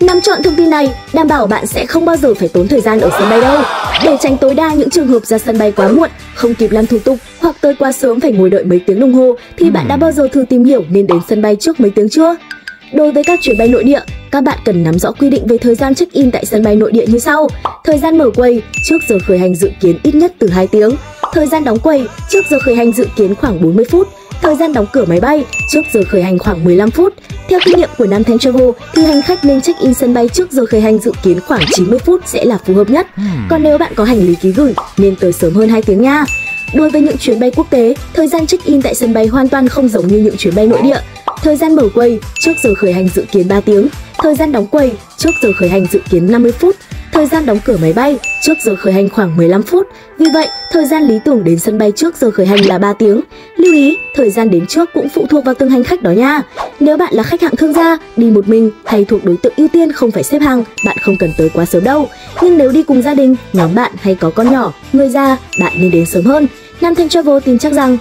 Nắm chọn thông tin này, đảm bảo bạn sẽ không bao giờ phải tốn thời gian ở sân bay đâu. Để tránh tối đa những trường hợp ra sân bay quá muộn, không kịp làm thủ tục hoặc tới quá sớm phải ngồi đợi mấy tiếng đồng hồ thì bạn đã bao giờ thử tìm hiểu nên đến sân bay trước mấy tiếng chưa? Đối với các chuyến bay nội địa, các bạn cần nắm rõ quy định về thời gian check-in tại sân bay nội địa như sau. Thời gian mở quầy trước giờ khởi hành dự kiến ít nhất từ 2 tiếng. Thời gian đóng quầy trước giờ khởi hành dự kiến khoảng 40 phút. Thời gian đóng cửa máy bay trước giờ khởi hành khoảng 15 phút. Theo kinh nghiệm của Nam Thanh Travel thì hành khách nên check-in sân bay trước giờ khởi hành dự kiến khoảng 90 phút sẽ là phù hợp nhất. Còn nếu bạn có hành lý ký gửi nên tới sớm hơn 2 tiếng nha. Đối với những chuyến bay quốc tế, thời gian check-in tại sân bay hoàn toàn không giống như những chuyến bay nội địa. Thời gian mở quầy trước giờ khởi hành dự kiến 3 tiếng, thời gian đóng quầy trước giờ khởi hành dự kiến 50 phút, thời gian đóng cửa máy bay trước giờ khởi hành khoảng 15 phút. Vì vậy, thời gian lý tưởng đến sân bay trước giờ khởi hành là 3 tiếng. Lưu ý, thời gian đến trước cũng phụ thuộc vào từng hành khách đó nha. Nếu bạn là khách hạng thương gia, đi một mình hay thuộc đối tượng ưu tiên không phải xếp hàng, bạn không cần tới quá sớm đâu. Nhưng nếu đi cùng gia đình, nhóm bạn hay có con nhỏ, người già, bạn nên đến sớm hơn. Nam Thanh Travel tin chắc rằng